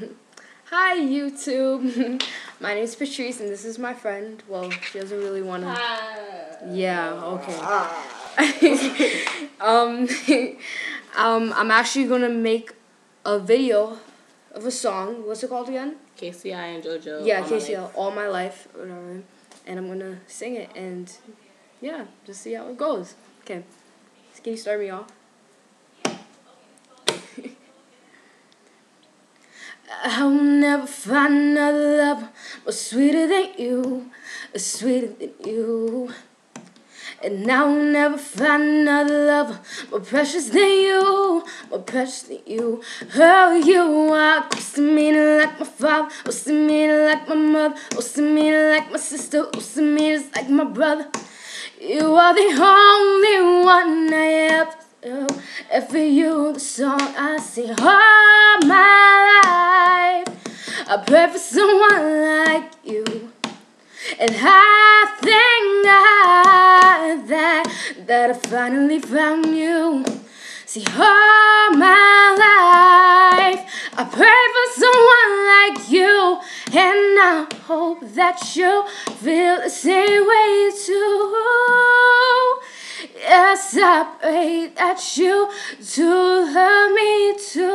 Hi, YouTube. my name is Patrice, and this is my friend. Well, she doesn't really want to. Yeah, okay. um, um, I'm actually gonna make a video of a song. What's it called again? K-Ci and JoJo. Yeah, All My KCL, Life. All My Life, whatever. And I'm gonna sing it, and yeah, just see how it goes. Okay, can you start me off? I'll never find another love more sweeter than you, sweeter than you. And I'll never find another lover more precious than you, more precious than you. Oh, you are close to me like my father, close to me like my mother, close to me like my sister, close to me just like my brother. You are the only one I ever know. And for you, the song I sing life. I pray for someone like you. And I thank God that, that I finally found you. See, all my life, I pray for someone like you. And I hope that you feel the same way too. Yes, I pray that you do love me too.